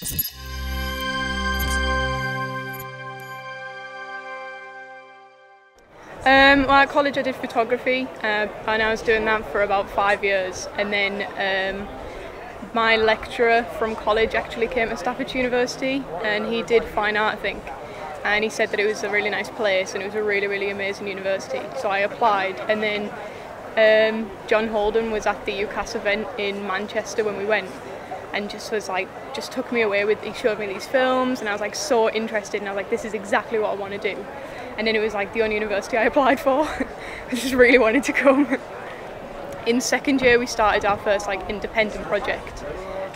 Um, well, at college I did photography uh, and I was doing that for about five years and then um, my lecturer from college actually came to Stafford University and he did fine art I think and he said that it was a really nice place and it was a really really amazing university so I applied and then um, John Holden was at the UCAS event in Manchester when we went and just was like just took me away with he showed me these films and I was like so interested and I was like this is exactly what I want to do. And then it was like the only university I applied for. I just really wanted to come. In second year we started our first like independent project.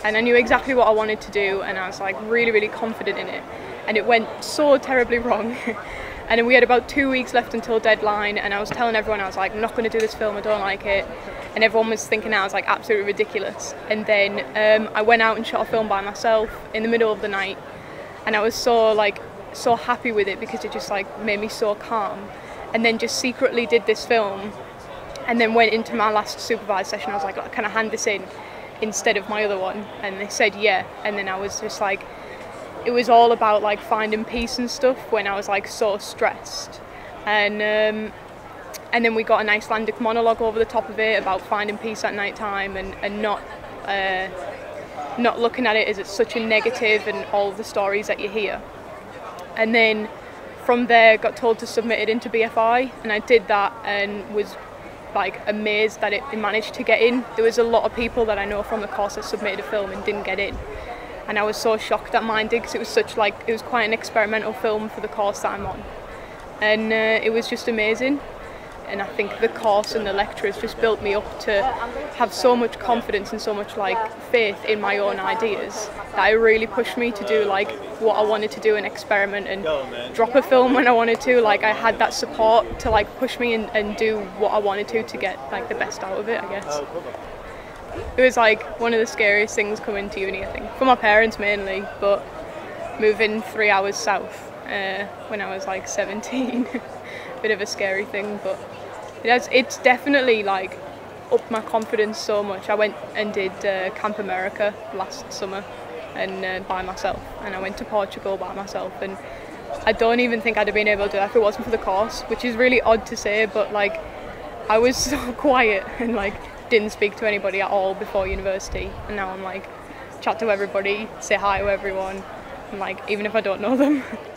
And I knew exactly what I wanted to do and I was like really really confident in it. And it went so terribly wrong and then we had about two weeks left until deadline and I was telling everyone I was like I'm not going to do this film I don't like it. And everyone was thinking I was like absolutely ridiculous. And then um, I went out and shot a film by myself in the middle of the night and I was so like so happy with it because it just like made me so calm. And then just secretly did this film and then went into my last supervised session. I was like can I hand this in instead of my other one? And they said yeah. And then I was just like it was all about like finding peace and stuff when I was like so stressed and um, and then we got an Icelandic monologue over the top of it about finding peace at night time and, and not uh, not looking at it as it's such a negative and all the stories that you hear and then from there got told to submit it into BFI and I did that and was like amazed that it managed to get in. There was a lot of people that I know from the course that submitted a film and didn't get in. And I was so shocked that mine did because it was such like, it was quite an experimental film for the course that I'm on. And uh, it was just amazing. And I think the course and the lecturers just built me up to have so much confidence and so much like faith in my own ideas that it really pushed me to do like what I wanted to do and experiment and drop a film when I wanted to. Like I had that support to like push me and, and do what I wanted to to get like the best out of it I guess it was like one of the scariest things coming to uni I think for my parents mainly but moving three hours south uh, when I was like 17 bit of a scary thing, but it has, it's definitely like upped my confidence so much. I went and did uh, Camp America last summer and uh, by myself, and I went to Portugal by myself, and I don't even think I'd have been able to do that if it wasn't for the course, which is really odd to say, but like I was so quiet and like didn't speak to anybody at all before university, and now I'm like chat to everybody, say hi to everyone, and like even if I don't know them.